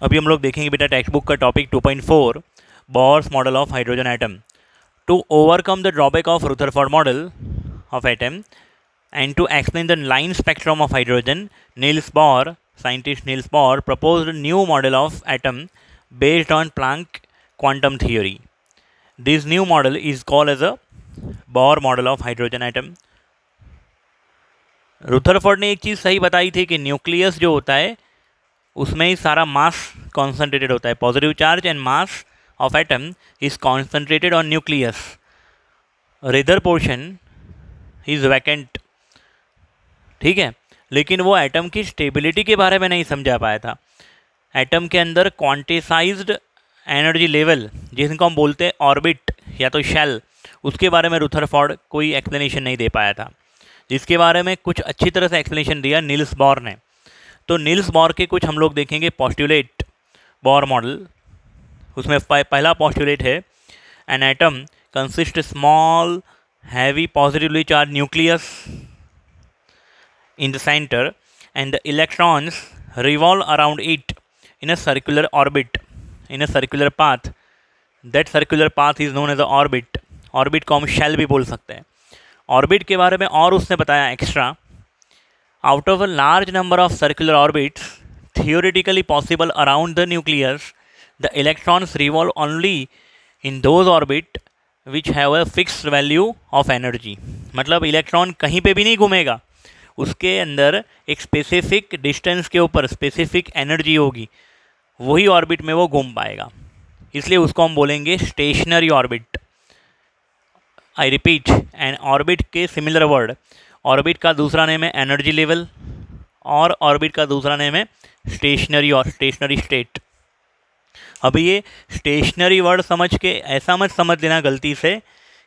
अभी हम लोग देखेंगे बेटा टेक्स्ट बुक का topic 2.4 Bohr's model of hydrogen atom to overcome the drawback of Rutherford model of atom and to explain the line spectrum of hydrogen Niels Bohr scientist Niels Bohr propose new model of atom based on Planck quantum theory this new model is called as a Bohr model of hydrogen atom Rutherford ने एक चीज़ सही बताई थी कि nucleus जो होता है उसमें ही सारा मास कॉन्सेंट्रेटेड होता है। Positive charge and mass of atom is concentrated on nucleus rather portion is vacant ठीक है? लेकिन वो एटम की स्टेबिलिटी के बारे में नहीं समझा पाया था। एटम के अंदर क्वांटिसाइज्ड एनर्जी लेवल जिनको हम बोलते हैं ऑर्बिट या तो शेल उसके बारे में रुथरफोर्ड कोई एक्सप्लेनेशन नहीं दे पाया था। जिसके बारे में कुछ अच्छी तरह से एक्सप्लेनेशन दिया नील्स बॉर ने। तो नील्स बॉर के कुछ हम लोग देखेंगे पॉस्टुलेट बॉर मॉडल उसमें पहला पॉस्टुलेट है an atom consist small heavy positively charge nucleus in the center and the electrons revolve around it in a circular orbit in a circular path that circular path is known as a orbit orbit को हम shell भी बोल सकते हैं। Orbit के बारे में और उसने बताया extra out of a large number of circular orbits theoretically possible around the nucleus the electrons revolve only in those orbit which have a fixed value of energy मतलब इलेक्ट्रॉन कहीं पे भी नहीं घूमेगा उसके अंदर एक स्पेसिफिक डिस्टेंस के ऊपर स्पेसिफिक एनर्जी होगी वही ऑर्बिट में वो घूम पाएगा इसलिए उसको हम बोलेंगे stationary orbit I repeat n orbit के सिमिलर वर्ड ऑर्बिट का दूसरा नेम है एनर्जी लेवल और ऑर्बिट का दूसरा नेम है स्टेशनरी और स्टेशनरी स्टेट अभी ये स्टेशनरी वर्ड समझ के, ऐसा मत समझ लेना गलती से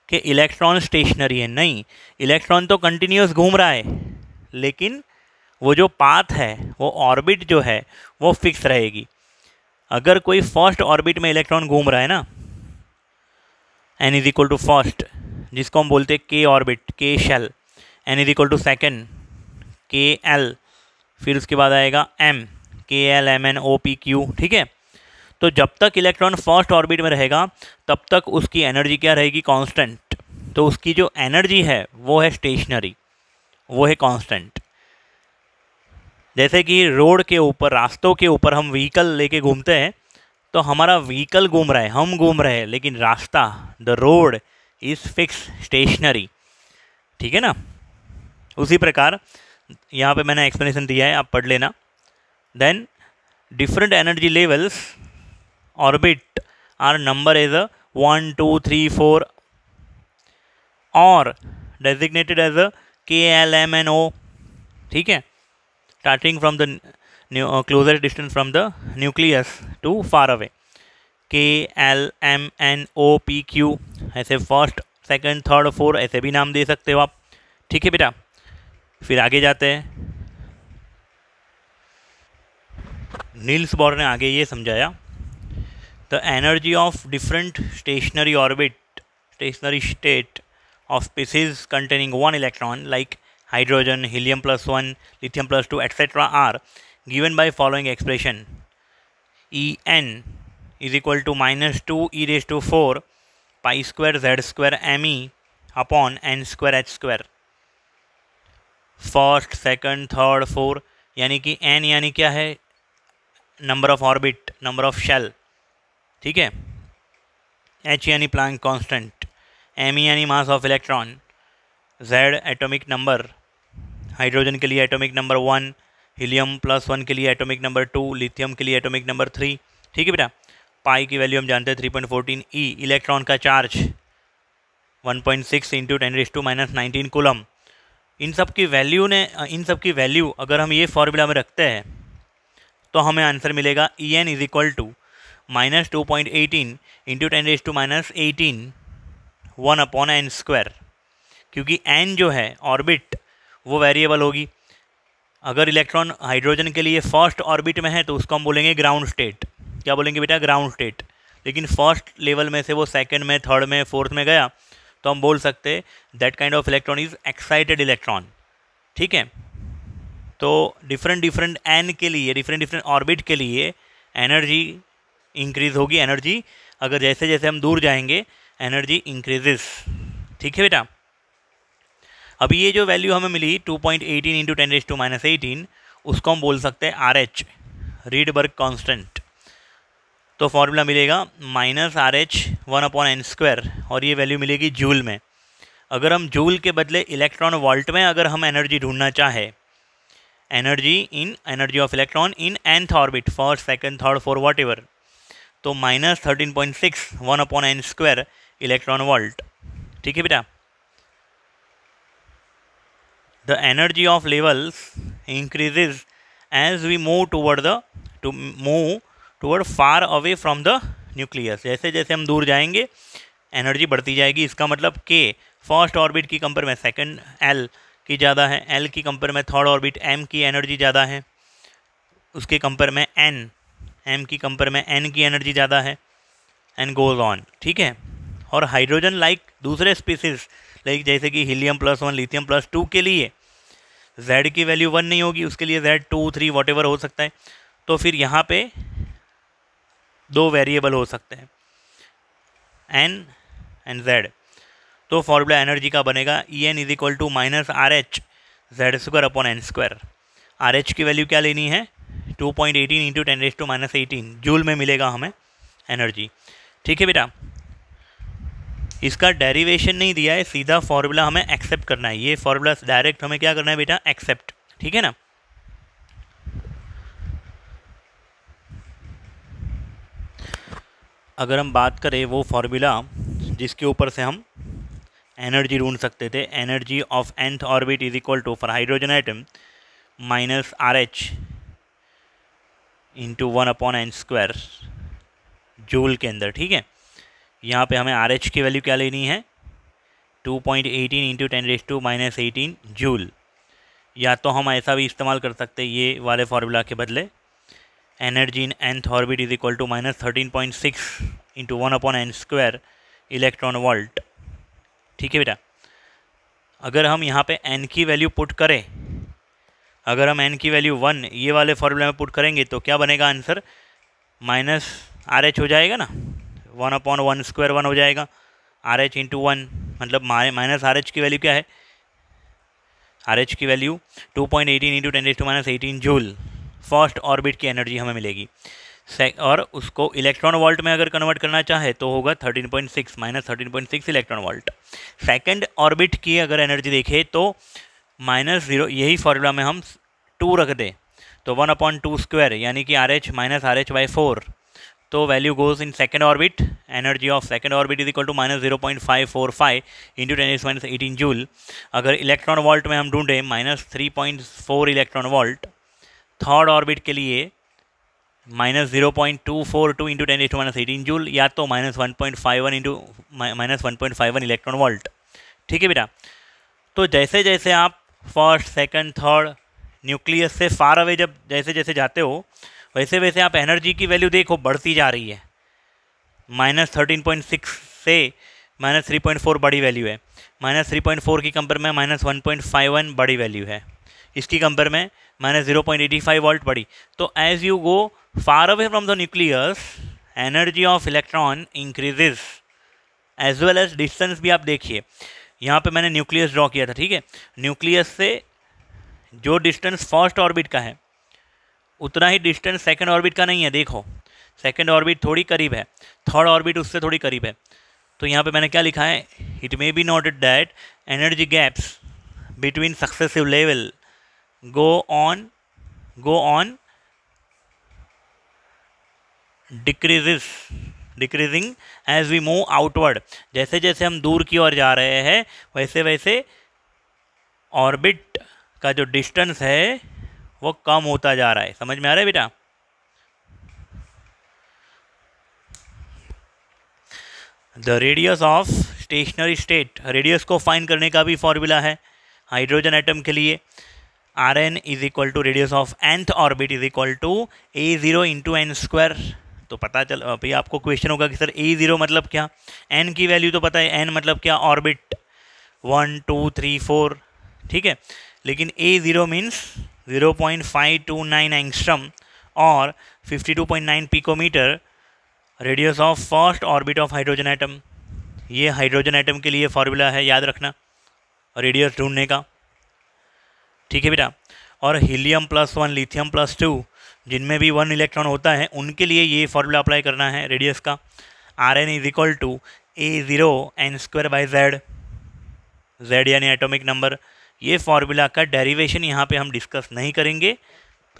कि इलेक्ट्रॉन स्टेशनरी है। नहीं इलेक्ट्रॉन तो कंटिन्यूस घूम रहा है, लेकिन वो जो पाथ है, वो ऑर्बिट जो है, वो फिक्स रहेगी। अगर कोई फ़र्स्ट ऑर्बिट में इलेक्ट्रॉन घूम रहा है ना n is equal to first जिसको हम बोलते हैं K orbit K shell n is equal to second K L फिर उसके बाद आएगा M K L M N O P Q ठीक है? तो जब तक इलेक्ट्रॉन फ़र्स्ट ऑर्बिट में रहेगा, तब तक उसकी एनर्जी क्या रहेगी? कांस्टेंट तो उसकी जो एनर्जी है, वो है स्टेशनरी वो है कांस्टेंट जैसे कि रोड के ऊपर, रास्तों के ऊपर हम व्हीकल लेके घूमते हैं तो हमारा व्हीकल घूम रहा है, हम घूम रहे हैं, लेकिन रास्ता the road is fix stationary ठीक है ना? उसी प्रकार, यहाँ पे मैंने एक्सप्लेनेशन दिया है, आप पढ़ लेना। Then different energy levels orbit are number as a one two three four और designated as a K L M N O ठीक है? Starting from the closer distance from the nucleus to far away K L M N O P Q ऐसे first second third four ऐसे भी नाम दे सकते हो आप। ठीक है बेटा? फिर आगे जाते हैं। नील्स बॉर ने आगे ये समझाया, the energy of different stationary orbit, stationary state of species containing one electron, like hydrogen, helium plus one, lithium plus two etcetera are given by following expression E n is equal to minus two e raise to four pi square Z square m e upon n square h square first second, third, four, यानी कि n, यानी क्या है? Number of orbit, number of shell. ठीक है? H यानी Planck constant, m यानी mass of electron, Z atomic number, hydrogen के लिए atomic number one, helium plus one के लिए एटॉमिक नंबर टू, लिथियम के लिए एटॉमिक नंबर थ्री। ठीक है बेटा? पाई की वैल्यू हम जानते हैं three point fourteen e electron का charge, one point six into ten raise to minus nineteen coulomb इन सब की वैल्यू ने इन सब की वैल्यू अगर हम ये फॉर्मूला में रखते हैं तो हमें आंसर मिलेगा E n is equal to minus two point eighteen into ten raise to minus eighteen one upon n square क्योंकि एन जो है ऑर्बिट वो वेरिएबल होगी। अगर इलेक्ट्रॉन हाइड्रोजन के लिए फ़र्स्ट ऑर्बिट में है तो उसको हम बोलेंगे ग्राउंड स्टेट क्या बोलेंगे बेटा? ग्राउंड स्टेट लेकिन फ़र्स्ट लेवल में से वो सेकंड में थर्ड में फोर्थ में गया तो हम बोल सकते that kind of electron is excited electron ठीक है? तो डिफरेंट डिफरेंट एन के लिए डिफरेंट डिफरेंट ऑर्बिट के लिए एनर्जी इंक्रीज होगी एनर्जी अगर जैसे जैसे हम दूर जाएँगे एनर्जी इंक्रीजेस ठीक है बेटा? अभी ये जो वैल्यू हमें मिली 2.18 point eighteen into ten to minus eighteen उसको हम बोल सकते हैं आर एच रीडबर्ग कॉन्स्टेंट तो फॉर्मूला मिलेगा minus R H one upon n square और ये वैल्यू मिलेगी जूल में। अगर हम जूल के बदले इलेक्ट्रॉन वॉल्ट में अगर हम एनर्जी ढूंढना चाहे energy in energy of electron in nth orbit first second third four whatever तो minus thirteen point six one upon n square electron volt ठीक है बेटा? The energy of levels increases as we move toward the, to move toward far away from the nucleus जैसे जैसे हम दूर जाएँगे energy बढ़ती जाएगी। इसका मतलब के फ़र्स्ट ऑर्बिट की कंपेयर में सेकंड एल की ज़्यादा है। एल की कंपेयर में थर्ड ऑर्बिट एम की एनर्जी ज़्यादा है। उसके कंपेयर में एन एम की कंपेयर में एन की एनर्जी ज़्यादा है। एन गोज ऑन ठीक है? और हाइड्रोजन लाइक दूसरे स्पीसीज लाइक जैसे कि helium plus one lithium plus two के लिए जेड की वैल्यू वन नहीं होगी। उसके लिए जेड टू थ्री वॉट हो सकता है। तो फिर यहाँ पे दो वेरिएबल हो सकते हैं। एन एंड जेड तो फॉर्मूला एनर्जी का बनेगा E n is equal to minus R H Z square upon n square R H की वैल्यू क्या लेनी है? Two point eighteen into ten raise to minus eighteen joule में मिलेगा हमें एनर्जी ठीक है बेटा? इसका डेरिवेशन नहीं दिया है, सीधा फॉर्मूला हमें एक्सेप्ट करना है। ये फॉर्मूला डायरेक्ट हमें क्या करना है बेटा? एक्सेप्ट ठीक है ना? अगर हम बात करें वो फार्मूला जिसके ऊपर से हम एनर्जी ढूंढ सकते थे energy of nth orbit is equal to for hydrogen atom minus R H into one upon n square joule के अंदर, ठीक है? यहाँ पे हमें आर एच की वैल्यू क्या लेनी है? Two point eighteen into ten raise to minus eighteen joule या तो हम ऐसा भी इस्तेमाल कर सकते ये वाले फार्मूला के बदले energy in nth orbit is equal to minus thirteen point six into one upon N square electron volt ठीक है बेटा? अगर हम यहाँ पे एन की वैल्यू पुट करें, अगर हम एन की वैल्यू वन ये वाले फॉर्मूला में पुट करेंगे तो क्या बनेगा आंसर माइनस आर एच हो जाएगा ना? One upon one square one हो जाएगा। आर एच इंटू वन मतलब माइनस आर एच की वैल्यू क्या है? आर एच की value two point eighteen into ten to minus eighteen joule first orbit की एनर्जी हमें मिलेगी। और उसको इलेक्ट्रॉन वोल्ट में अगर कन्वर्ट करना चाहे तो होगा 13.6 minus thirteen point six electron volt. Second orbit की अगर एनर्जी देखें तो माइनस ज़ीरो, यही फॉर्मूला में हम टू रख दें तो वन अपॉन टू स्क्वायर, यानी कि R H minus R H by four तो value goes in second orbit, energy of second orbit is equal to minus zero point five four five into ten minus eighteen joule. अगर electron volt में हम ढूंढें, minus three point four electron volt third orbit के लिए minus zero point two four two into ten is minus eighteen joule या तो minus one point five one into minus one point five one electron volt ठीक है बेटा? तो जैसे जैसे आप फ़र्स्ट सेकंड थर्ड न्यूक्लियस से फार अवे जब जैसे जैसे जाते हो, वैसे वैसे आप एनर्जी की वैल्यू देखो, बढ़ती जा रही है। माइनस थर्टीन पॉइंट सिक्स से माइनस थ्री पॉइंट फोर बड़ी वैल्यू है। माइनस थ्री पॉइंट फोर की कंपेयर में minus one point five one बड़ी वैल्यू है। इसकी कंपेयर में एटी फाइव वोल्ट बड़ी तो as you go far away from the nucleus energy of electron increases as well as distance भी आप देखिए। यहाँ पे मैंने न्यूक्लियस ड्रॉ किया था, ठीक है? न्यूक्लियस से जो डिस्टेंस फ़र्स्ट ऑर्बिट का है, उतना ही डिस्टेंस सेकेंड ऑर्बिट का नहीं है, देखो। सेकेंड ऑर्बिट थोड़ी करीब है थर्ड ऑर्बिट उससे थोड़ी करीब है। तो यहाँ पे मैंने क्या लिखा है? It may be noted that energy gaps between successive level go on go on decreases decreasing as we move outward जैसे जैसे हम दूर की ओर जा रहे हैं, वैसे वैसे ऑर्बिट का जो डिस्टेंस है, वो कम होता जा रहा है। समझ में आ रहा है बेटा? The radius of stationary state radius को फाइन करने का भी फॉर्मूला है हाइड्रोजन एटम के लिए। R N is equal to radius of nth orbit is equal to A zero into N square तो पता चल भैया आपको क्वेश्चन होगा कि सर ए ज़ीरो मतलब क्या? एन की वैल्यू तो पता है एन मतलब क्या? Orbit one two three four ठीक है? लेकिन ए ज़ीरो मीन्स 0.529 एंगस्ट्रम और 52.9 picometre radius of first orbit of hydrogen atom ये हाइड्रोजन आइटम के लिए फॉर्मूला है, याद रखना। रेडियस ढूँढने का। ठीक है बेटा? और helium plus one, lithium plus two, जिनमें भी वन इलेक्ट्रॉन होता है, उनके लिए ये फॉर्मूला अप्लाई करना है रेडियस का। R N is equal to A zero N square by Z Z यानी एटॉमिक नंबर ये फॉर्मूला का डेरिवेशन यहाँ पे हम डिस्कस नहीं करेंगे।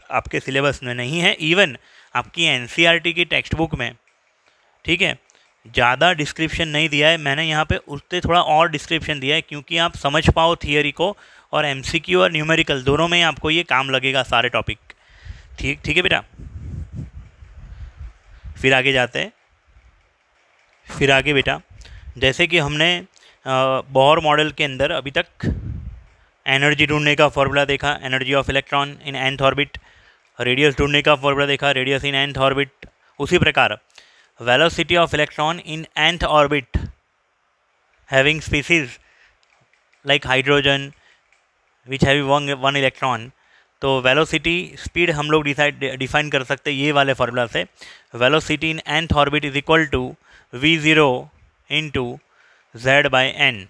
आपके सिलेबस में नहीं है। इवन आपकी एन e की टेक्स्ट बुक में। ठीक है? ज़्यादा डिस्क्रिप्शन नहीं दिया है। मैंने यहाँ पे उससे थोड़ा और डिस्क्रिप्शन दिया है, क्योंकि आप समझ पाओ थियोरी को। और एमसीक्यू और न्यूमेरिकल दोनों में आपको ये काम लगेगा सारे टॉपिक ठीक ठीक है बेटा? फिर आगे जाते हैं। फिर आगे बेटा, जैसे कि हमने बोहर मॉडल के अंदर अभी तक एनर्जी ढूँढने का फॉर्मूला देखा energy of electron in nth orbit radius ढूँढने का फॉर्मूला देखा रेडियस इन एंथ ऑर्बिट उसी प्रकार। Velocity of electron in nth orbit having species like hydrogen which have one electron तो वेलोसिटी स्पीड हम लोग डिसाइड डिफाइन कर सकते हैं ये वाले फार्मूला से। Velocity in nth orbit is equal to V zero into Z by N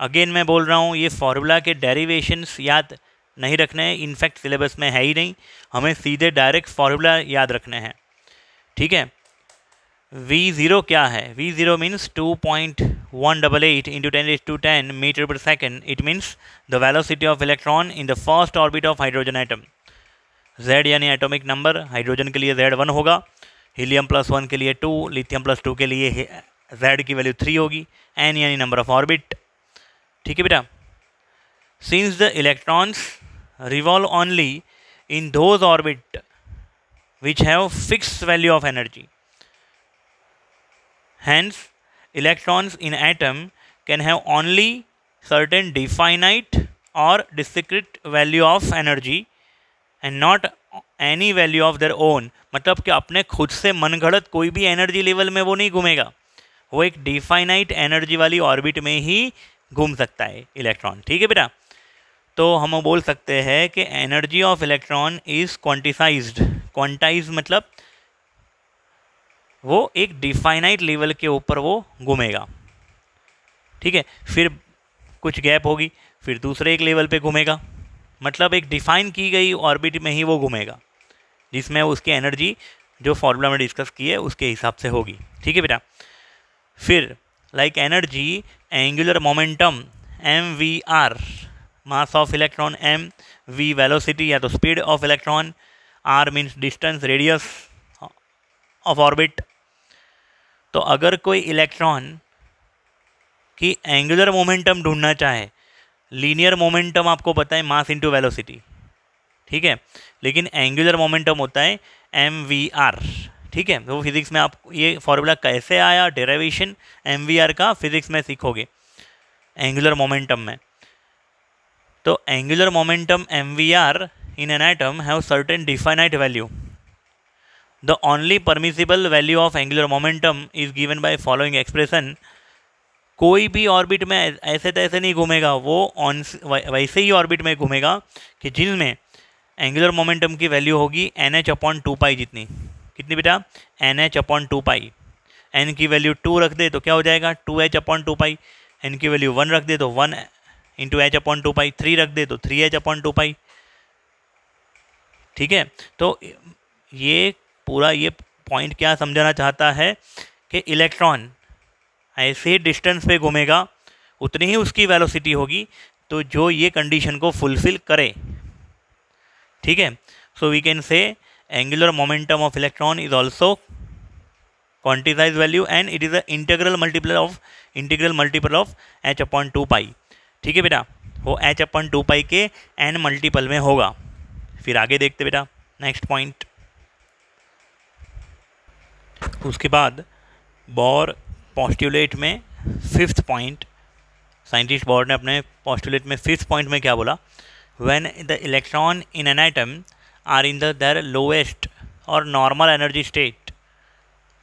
again मैं बोल रहा हूँ, ये फार्मूला के डेरिवेशंस याद नहीं रखने हैं इनफैक्ट सिलेबस में है ही नहीं। हमें सीधे डायरेक्ट फार्मूला याद रखने हैं। ठीक है? वी ज़ीरो क्या है? V zero means two point one double eight into ten is two ten metre पर second it means the velocity of electron in the first orbit of hydrogen atom Z यानी atomic number hydrogen के लिए Z one होगा helium plus one के लिए to lithium plus two के लिए Z की वैल्यू थ्री होगी एन यानी नंबर ऑफ़ ऑर्बिट ठीक है बेटा? Since the electrons revolve only in those orbit which have fix value of energy Hence, electrons in atom can have only certain definite or discrete value of energy and not any value of their own मतलब कि अपने खुद से मनगढ़ंत कोई भी energy level में वो नहीं घूमेगा। वो एक डिफाइनाइट एनर्जी वाली ऑर्बिट में ही घूम सकता है इलेक्ट्रॉन ठीक है बेटा? तो हम बोल सकते हैं कि energy of electron is quantised quantise मतलब वो एक डिफाइनाइट लेवल के ऊपर वो घूमेगा। ठीक है? फिर कुछ गैप होगी, फिर दूसरे एक लेवल पे घूमेगा। मतलब एक डिफाइन की गई ऑर्बिट में ही वो घूमेगा, जिसमें उसकी एनर्जी जो फॉर्मूला में डिस्कस की है, उसके हिसाब से होगी। ठीक है बेटा? फिर like energy angular momentum M V R mass of electron M V velocity या तो speed of electron R means distance radius of orbit तो अगर कोई इलेक्ट्रॉन की एंगुलर मोमेंटम ढूंढना चाहे लीनियर मोमेंटम आपको पता है मास इंटू वेलोसिटी ठीक है? लेकिन एंगुलर मोमेंटम होता है एम वी आर ठीक है? तो फिजिक्स में आप ये फॉर्मूला कैसे आया? डेरावेशन एम वी आर का फिजिक्स में सीखोगे एंगुलर मोमेंटम में। तो angular momentum M V R in an atom have certain definite value the only permissible value of angular momentum is given by following expression. कोई भी orbit में ऐसे तैसे नहीं घूमेगा, वो ऑन वैसे ही ऑर्बिट में घूमेगा कि जिनमें एंगुलर मोमेंटम की वैल्यू होगी N H upon two pi जितनी। कितनी बेटा? N H upon two pi N की वैल्यू टू रख दे तो क्या हो जाएगा? Two H upon two pi N की वैल्यू वन रख दे तो one into H upon two pi three रख दे तो three H upon two pi ठीक है? तो ये पूरा ये पॉइंट क्या समझाना चाहता है कि इलेक्ट्रॉन ऐसे डिस्टेंस पे घूमेगा, उतनी ही उसकी वेलोसिटी होगी तो जो ये कंडीशन को फुलफिल करे। ठीक है? So we can say angular momentum of electron is also quantise value and it is a integral multiple of integral multiple of H upon two pi ठीक है बेटा? वो एच अपॉन टू पाई के N multiple में होगा। फिर आगे देखते बेटा। नेक्स्ट पॉइंट उसके बाद बॉर पॉस्टुलेट में फिफ्थ पॉइंट साइंटिस्ट बॉर ने अपने पॉस्टुलेट में फिफ्थ पॉइंट में क्या बोला? When the electron in an atom are in the their lowest और normal energy state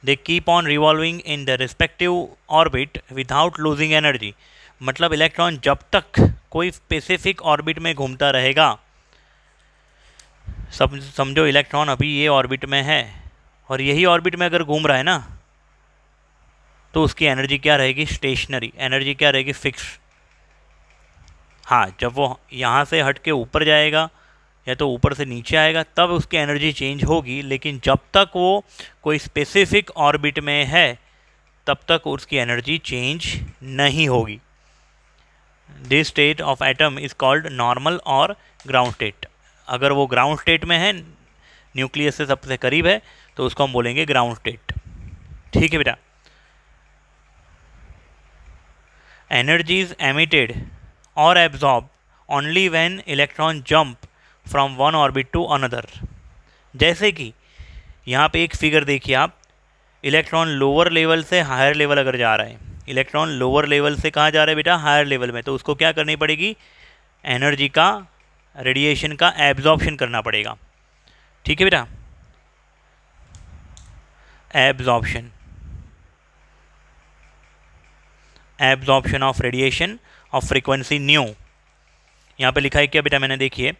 they keep on revolving in the respective orbit without losing energy मतलब electron जब तक कोई स्पेसिफिक ऑर्बिट में घूमता रहेगा समझो इलेक्ट्रॉन अभी ये ऑर्बिट में है। और यही ऑर्बिट में अगर घूम रहा है ना तो उसकी एनर्जी क्या रहेगी? स्टेशनरी एनर्जी क्या रहेगी? फिक्स हाँ जब वो यहाँ से हट के ऊपर जाएगा या तो ऊपर से नीचे आएगा, तब उसकी एनर्जी चेंज होगी, लेकिन जब तक वो कोई स्पेसिफिक ऑर्बिट में है, तब तक उसकी एनर्जी चेंज नहीं होगी। This state of atom is called normal और ग्राउंड स्टेट अगर वो ग्राउंड स्टेट में है न्यूक्लियस से सबसे करीब है तो उसको हम बोलेंगे ग्राउंड स्टेट ठीक है बेटा? एनर्जी इज़ एमिटेड और absorb only when electron jump from one orbit to another जैसे कि यहाँ पे एक फिगर देखिए आप इलेक्ट्रॉन लोअर लेवल से हायर लेवल अगर जा रहा है इलेक्ट्रॉन लोअर लेवल से कहाँ जा रहा है बेटा? हायर लेवल में। तो उसको क्या करनी पड़ेगी? एनर्जी का रेडिएशन का एब्जॉर्प्शन करना पड़ेगा। ठीक है बेटा? Absorption absorption of radiation of frequency nu यहाँ पे लिखा है क्या बेटा मैंने देखिए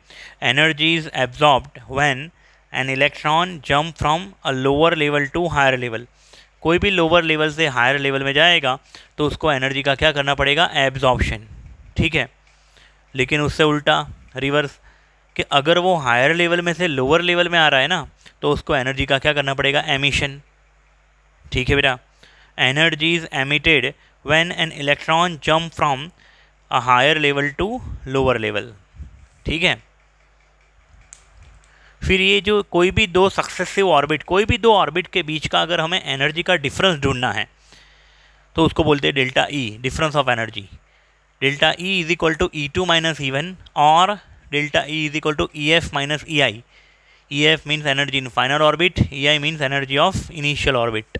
energy is absorbed when an electron jump from a lower level to higher level कोई भी लोअर लेवल से हायर लेवल में जाएगा तो उसको एनर्जी का क्या करना पड़ेगा? एब्जॉर्प्शन ठीक है? लेकिन उससे उल्टा रिवर्स कि अगर वो हायर लेवल में से लोअर लेवल में आ रहा है ना तो उसको एनर्जी का क्या करना पड़ेगा? एमिशन ठीक है बेटा? Energy is emitted when an electron jump from a higher level to lower level ठीक है? फिर ये जो कोई भी दो सक्सेसिव ऑर्बिट कोई भी दो ऑर्बिट के बीच का अगर हमें एनर्जी का डिफरेंस ढूंढना है तो उसको बोलते हैं delta E difference of energy delta E is equal to E two minus E one और delta E is equal to E F minus E I E F means energy in final orbit E I means energy of initial orbit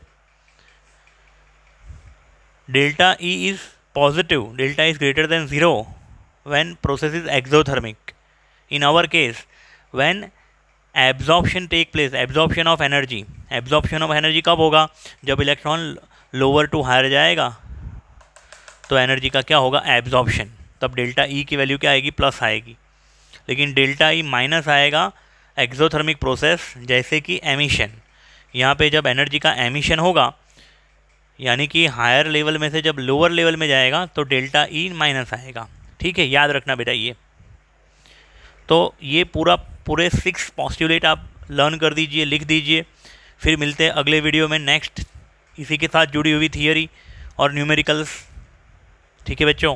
delta E is positive delta is greater than zero when process is exothermic. In our case, when absorption take place absorption of energy absorption of energy कब होगा? जब electron lower to hire जाएगा तो energy का क्या होगा? Absorption तब delta ई की वैल्यू क्या आएगी? प्लस आएगी. लेकिन डेल्टा ई माइनस आएगा एक्जोथर्मिक प्रोसेस जैसे कि एमिशन यहाँ पे जब एनर्जी का एमिशन होगा यानी कि हायर लेवल में से जब लोअर लेवल में जाएगा तो डेल्टा ई माइनस आएगा। ठीक है, याद रखना बेटा ये। तो ये पूरा, पूरे सिक्स पॉस्टुलेट आप लर्न कर दीजिए, लिख दीजिए। फिर मिलते हैं अगले वीडियो में नेक्स्ट इसी के साथ जुड़ी हुई थियोरी और न्यूमेरिकल्स ठीक है बच्चों?